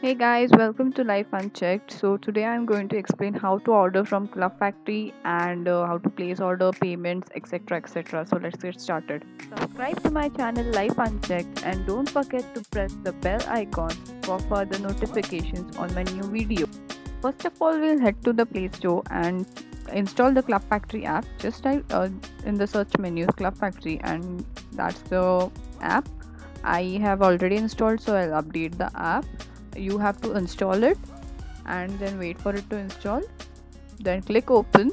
Hey guys, welcome to Life Unchecked. So today I'm going to explain how to order from Club Factory and uh, how to place order, payments, etc. etc. So let's get started. Subscribe to my channel Life Unchecked and don't forget to press the bell icon for further notifications on my new video. First of all, we'll head to the Play Store and install the Club Factory app. Just type uh, in the search menu Club Factory and that's the app. I have already installed so I'll update the app you have to install it and then wait for it to install. Then click open.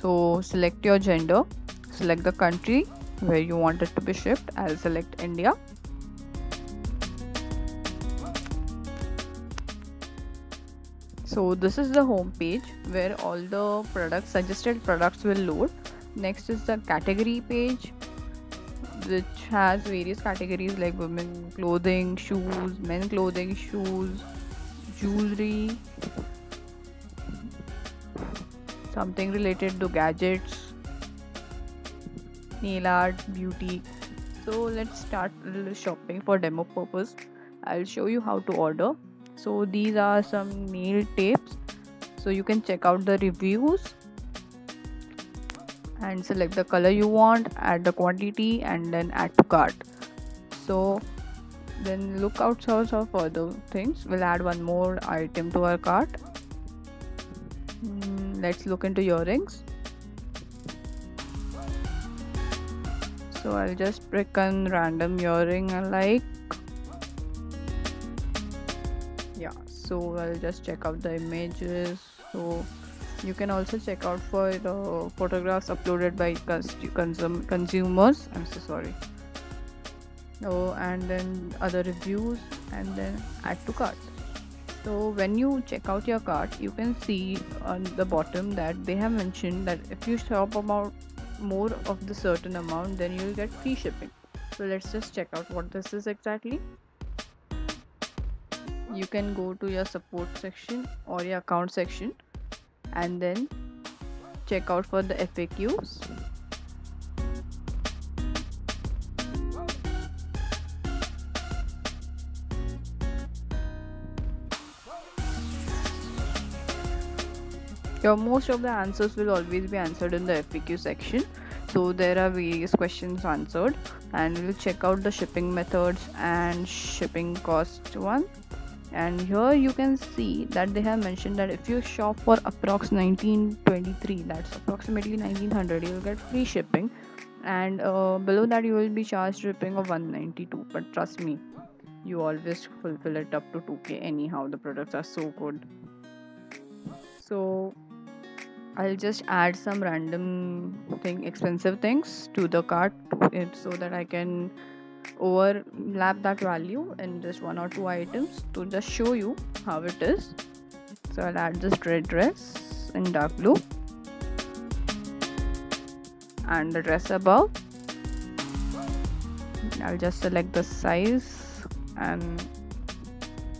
So select your gender. Select the country where you want it to be shipped. I'll select india. So this is the home page where all the products suggested products will load. Next is the category page which has various categories like women clothing, shoes, men clothing, shoes, jewelry, something related to gadgets, nail art, beauty. So let's start shopping for demo purpose. I'll show you how to order. So these are some nail tapes. So you can check out the reviews and select the color you want add the quantity and then add to cart. So then look out source of other things. We'll add one more item to our cart. Mm, let's look into earrings. So i'll just pick a random earring i like. Yeah so i'll just check out the images. So you can also check out for the photographs uploaded by consum consumers. I'm so sorry. Oh and then other reviews and then add to cart. So when you check out your cart you can see on the bottom that they have mentioned that if you shop about more of the certain amount then you'll get free shipping. So let's just check out what this is exactly. You can go to your support section or your account section and then check out for the FAQs. Your most of the answers will always be answered in the FAQ section. So there are various questions answered and we'll check out the shipping methods and shipping cost one and here you can see that they have mentioned that if you shop for approx 1923 that's approximately 1900 you will get free shipping. And uh, below that you will be charged shipping of 192 but trust me you always fulfill it up to 2k anyhow. The products are so good. So i'll just add some random thing expensive things to the cart so that i can overlap that value in just one or two items to just show you how it is. So I'll add this red dress in dark blue and the dress above. I'll just select the size and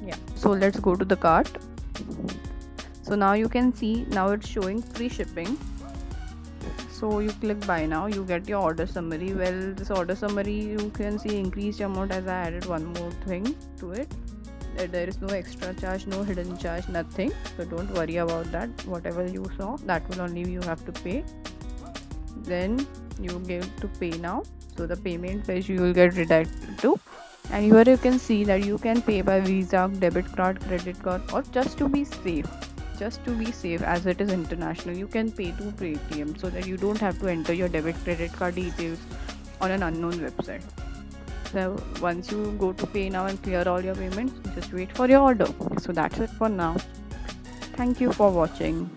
yeah. So let's go to the cart. So now you can see now it's showing free shipping so you click buy now you get your order summary. Well this order summary you can see increased amount as i added one more thing to it. Uh, there is no extra charge no hidden charge nothing. So don't worry about that. Whatever you saw that will only you have to pay. Then you give to pay now. So the payment page you will get redirected to. And here you can see that you can pay by visa debit card credit card or just to be safe just to be safe as it is international you can pay to paytm so that you don't have to enter your debit credit card details on an unknown website. So once you go to pay now and clear all your payments just wait for your order. So that's it for now. Thank you for watching